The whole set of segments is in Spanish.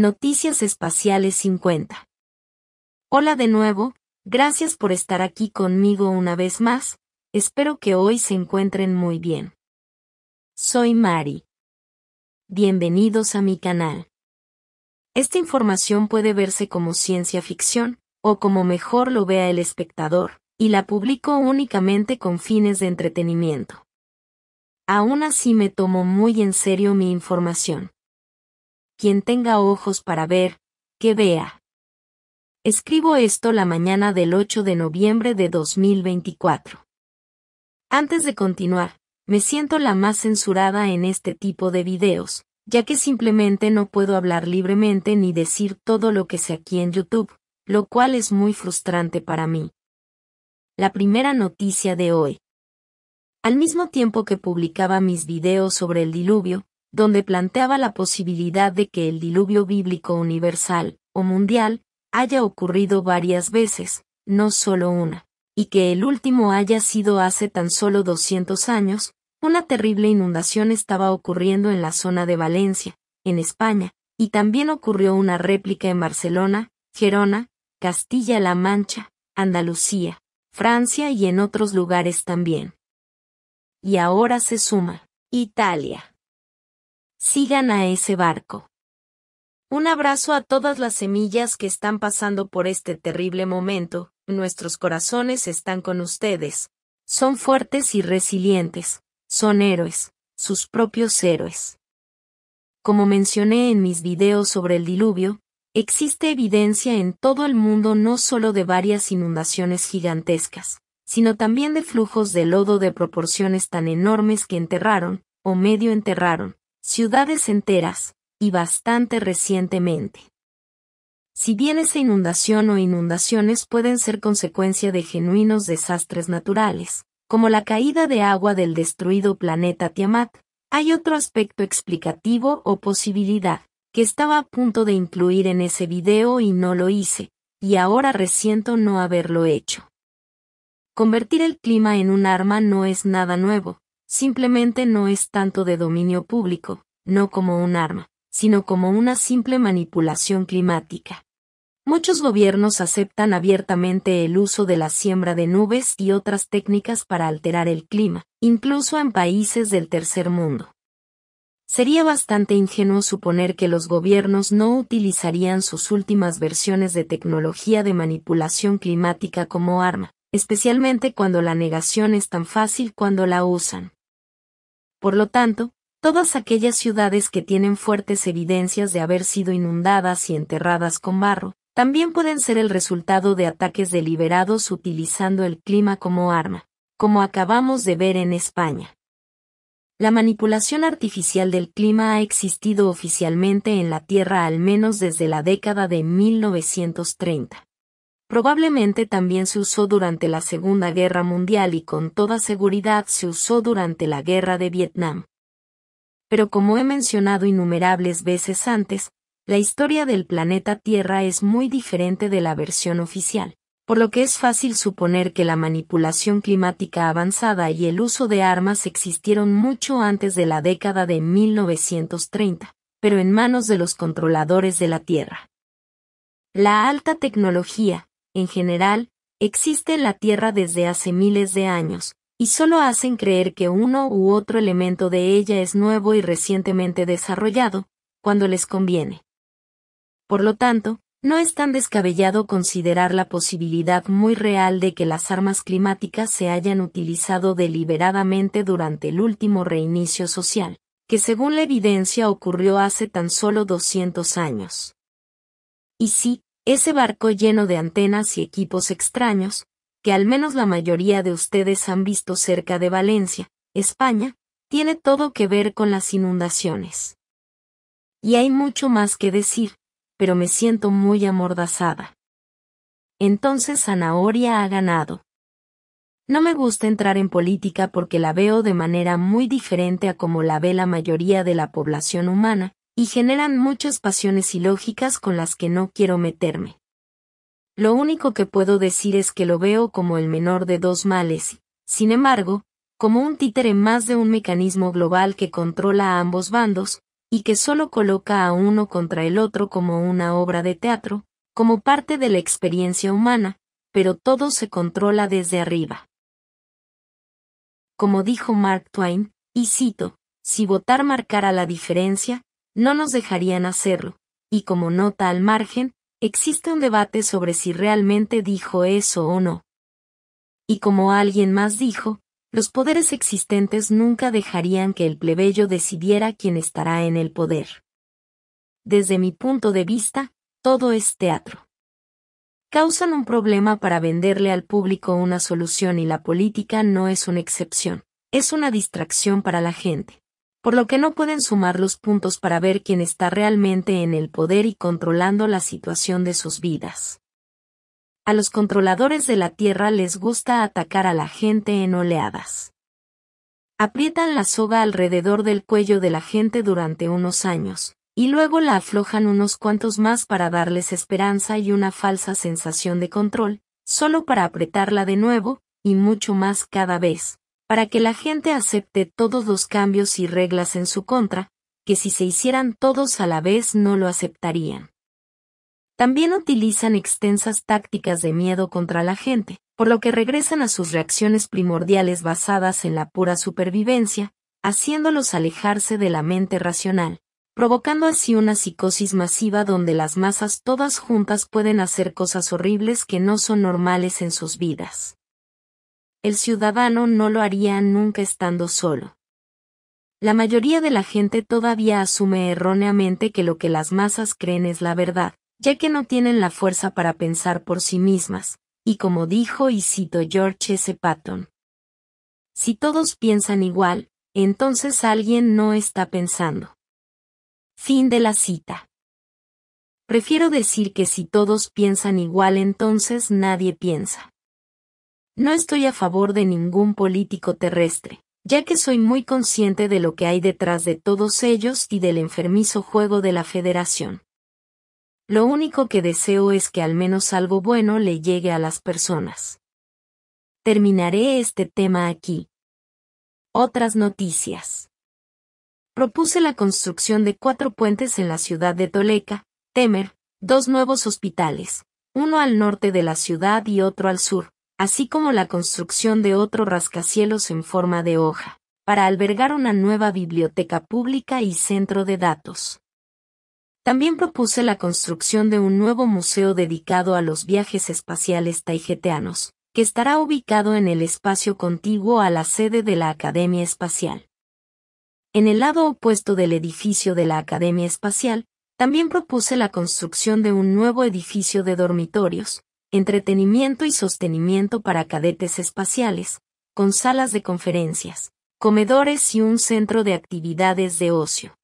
Noticias Espaciales 50. Hola de nuevo, gracias por estar aquí conmigo una vez más, espero que hoy se encuentren muy bien. Soy Mari. Bienvenidos a mi canal. Esta información puede verse como ciencia ficción, o como mejor lo vea el espectador, y la publico únicamente con fines de entretenimiento. Aún así me tomo muy en serio mi información. Quien tenga ojos para ver, que vea. Escribo esto la mañana del 8 de noviembre de 2024. Antes de continuar, me siento la más censurada en este tipo de videos, ya que simplemente no puedo hablar libremente ni decir todo lo que sé aquí en YouTube, lo cual es muy frustrante para mí. La primera noticia de hoy. Al mismo tiempo que publicaba mis videos sobre el diluvio, donde planteaba la posibilidad de que el diluvio bíblico universal, o mundial, haya ocurrido varias veces, no solo una, y que el último haya sido hace tan solo 200 años, una terrible inundación estaba ocurriendo en la zona de Valencia, en España, y también ocurrió una réplica en Barcelona, Gerona, Castilla-La Mancha, Andalucía, Francia y en otros lugares también. Y ahora se suma, Italia. Sigan a ese barco. Un abrazo a todas las semillas que están pasando por este terrible momento, nuestros corazones están con ustedes. Son fuertes y resilientes, son héroes, sus propios héroes. Como mencioné en mis videos sobre el diluvio, existe evidencia en todo el mundo no solo de varias inundaciones gigantescas, sino también de flujos de lodo de proporciones tan enormes que enterraron, o medio enterraron, ciudades enteras, y bastante recientemente. Si bien esa inundación o inundaciones pueden ser consecuencia de genuinos desastres naturales, como la caída de agua del destruido planeta Tiamat, hay otro aspecto explicativo o posibilidad, que estaba a punto de incluir en ese video y no lo hice, y ahora resiento no haberlo hecho. Convertir el clima en un arma no es nada nuevo, simplemente no es tanto de dominio público, no como un arma, sino como una simple manipulación climática. Muchos gobiernos aceptan abiertamente el uso de la siembra de nubes y otras técnicas para alterar el clima, incluso en países del tercer mundo. Sería bastante ingenuo suponer que los gobiernos no utilizarían sus últimas versiones de tecnología de manipulación climática como arma, especialmente cuando la negación es tan fácil cuando la usan. Por lo tanto, todas aquellas ciudades que tienen fuertes evidencias de haber sido inundadas y enterradas con barro, también pueden ser el resultado de ataques deliberados utilizando el clima como arma, como acabamos de ver en España. La manipulación artificial del clima ha existido oficialmente en la Tierra al menos desde la década de 1930. Probablemente también se usó durante la Segunda Guerra Mundial y con toda seguridad se usó durante la Guerra de Vietnam. Pero como he mencionado innumerables veces antes, la historia del planeta Tierra es muy diferente de la versión oficial, por lo que es fácil suponer que la manipulación climática avanzada y el uso de armas existieron mucho antes de la década de 1930, pero en manos de los controladores de la Tierra. La alta tecnología, en general, existe en la Tierra desde hace miles de años, y solo hacen creer que uno u otro elemento de ella es nuevo y recientemente desarrollado, cuando les conviene. Por lo tanto, no es tan descabellado considerar la posibilidad muy real de que las armas climáticas se hayan utilizado deliberadamente durante el último reinicio social, que según la evidencia ocurrió hace tan solo 200 años. Y sí, ese barco lleno de antenas y equipos extraños, que al menos la mayoría de ustedes han visto cerca de Valencia, España, tiene todo que ver con las inundaciones. Y hay mucho más que decir, pero me siento muy amordazada. Entonces Zanahoria ha ganado. No me gusta entrar en política porque la veo de manera muy diferente a como la ve la mayoría de la población humana, y generan muchas pasiones ilógicas con las que no quiero meterme. Lo único que puedo decir es que lo veo como el menor de dos males, sin embargo, como un títere más de un mecanismo global que controla a ambos bandos, y que solo coloca a uno contra el otro como una obra de teatro, como parte de la experiencia humana, pero todo se controla desde arriba. Como dijo Mark Twain, y cito, si votar marcara la diferencia, no nos dejarían hacerlo, y como nota al margen, existe un debate sobre si realmente dijo eso o no. Y como alguien más dijo, los poderes existentes nunca dejarían que el plebeyo decidiera quién estará en el poder. Desde mi punto de vista, todo es teatro. Causan un problema para venderle al público una solución y la política no es una excepción, es una distracción para la gente por lo que no pueden sumar los puntos para ver quién está realmente en el poder y controlando la situación de sus vidas. A los controladores de la Tierra les gusta atacar a la gente en oleadas. Aprietan la soga alrededor del cuello de la gente durante unos años, y luego la aflojan unos cuantos más para darles esperanza y una falsa sensación de control, solo para apretarla de nuevo, y mucho más cada vez, para que la gente acepte todos los cambios y reglas en su contra, que si se hicieran todos a la vez no lo aceptarían. También utilizan extensas tácticas de miedo contra la gente, por lo que regresan a sus reacciones primordiales basadas en la pura supervivencia, haciéndolos alejarse de la mente racional, provocando así una psicosis masiva donde las masas todas juntas pueden hacer cosas horribles que no son normales en sus vidas el ciudadano no lo haría nunca estando solo. La mayoría de la gente todavía asume erróneamente que lo que las masas creen es la verdad, ya que no tienen la fuerza para pensar por sí mismas, y como dijo y cito George S. Patton. Si todos piensan igual, entonces alguien no está pensando. Fin de la cita. Prefiero decir que si todos piensan igual entonces nadie piensa. No estoy a favor de ningún político terrestre, ya que soy muy consciente de lo que hay detrás de todos ellos y del enfermizo juego de la federación. Lo único que deseo es que al menos algo bueno le llegue a las personas. Terminaré este tema aquí. Otras noticias. Propuse la construcción de cuatro puentes en la ciudad de Toleca, Temer, dos nuevos hospitales, uno al norte de la ciudad y otro al sur, así como la construcción de otro rascacielos en forma de hoja, para albergar una nueva biblioteca pública y centro de datos. También propuse la construcción de un nuevo museo dedicado a los viajes espaciales taijeteanos, que estará ubicado en el espacio contiguo a la sede de la Academia Espacial. En el lado opuesto del edificio de la Academia Espacial, también propuse la construcción de un nuevo edificio de dormitorios, entretenimiento y sostenimiento para cadetes espaciales, con salas de conferencias, comedores y un centro de actividades de ocio.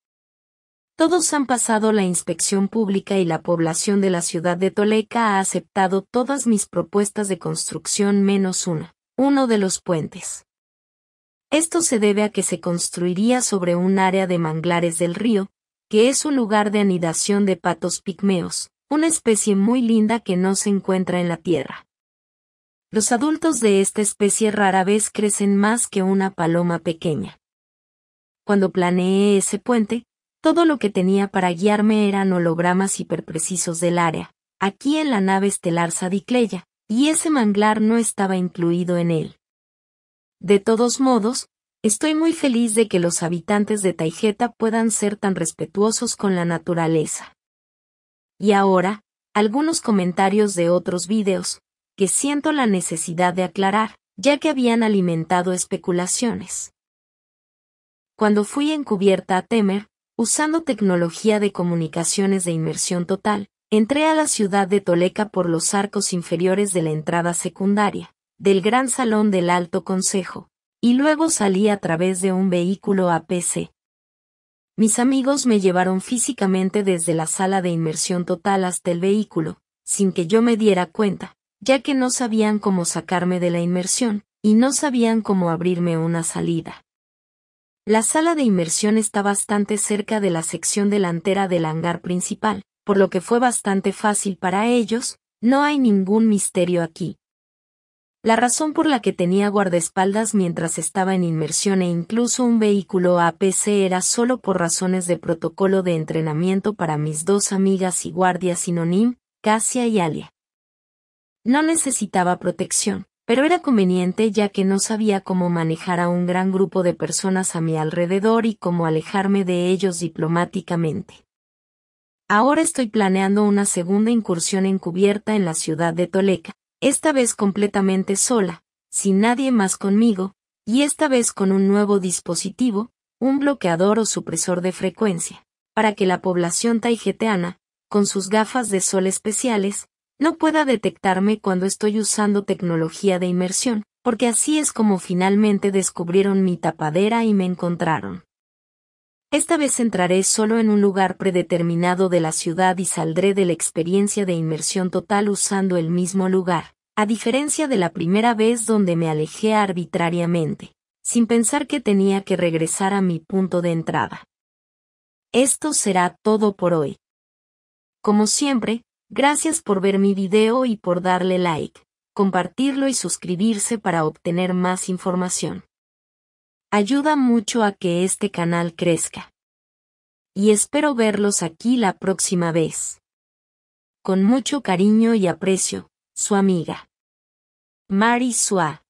Todos han pasado la inspección pública y la población de la ciudad de Toleca ha aceptado todas mis propuestas de construcción menos una, uno de los puentes. Esto se debe a que se construiría sobre un área de manglares del río, que es un lugar de anidación de patos pigmeos, una especie muy linda que no se encuentra en la Tierra. Los adultos de esta especie rara vez crecen más que una paloma pequeña. Cuando planeé ese puente, todo lo que tenía para guiarme eran hologramas hiperprecisos del área, aquí en la nave estelar Sadicleya, y ese manglar no estaba incluido en él. De todos modos, estoy muy feliz de que los habitantes de Taijeta puedan ser tan respetuosos con la naturaleza. Y ahora, algunos comentarios de otros vídeos, que siento la necesidad de aclarar, ya que habían alimentado especulaciones. Cuando fui encubierta a Temer, usando tecnología de comunicaciones de inmersión total, entré a la ciudad de Toleca por los arcos inferiores de la entrada secundaria, del gran salón del Alto Consejo, y luego salí a través de un vehículo APC, mis amigos me llevaron físicamente desde la sala de inmersión total hasta el vehículo, sin que yo me diera cuenta, ya que no sabían cómo sacarme de la inmersión, y no sabían cómo abrirme una salida. La sala de inmersión está bastante cerca de la sección delantera del hangar principal, por lo que fue bastante fácil para ellos, no hay ningún misterio aquí. La razón por la que tenía guardaespaldas mientras estaba en inmersión e incluso un vehículo APC era solo por razones de protocolo de entrenamiento para mis dos amigas y guardias sinonim, Cassia y Alia. No necesitaba protección, pero era conveniente ya que no sabía cómo manejar a un gran grupo de personas a mi alrededor y cómo alejarme de ellos diplomáticamente. Ahora estoy planeando una segunda incursión encubierta en la ciudad de Toleca, esta vez completamente sola, sin nadie más conmigo, y esta vez con un nuevo dispositivo, un bloqueador o supresor de frecuencia, para que la población taijeteana, con sus gafas de sol especiales, no pueda detectarme cuando estoy usando tecnología de inmersión, porque así es como finalmente descubrieron mi tapadera y me encontraron. Esta vez entraré solo en un lugar predeterminado de la ciudad y saldré de la experiencia de inmersión total usando el mismo lugar, a diferencia de la primera vez donde me alejé arbitrariamente, sin pensar que tenía que regresar a mi punto de entrada. Esto será todo por hoy. Como siempre, gracias por ver mi video y por darle like, compartirlo y suscribirse para obtener más información ayuda mucho a que este canal crezca. Y espero verlos aquí la próxima vez. Con mucho cariño y aprecio, su amiga. Mari Sua.